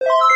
you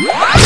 Yeah.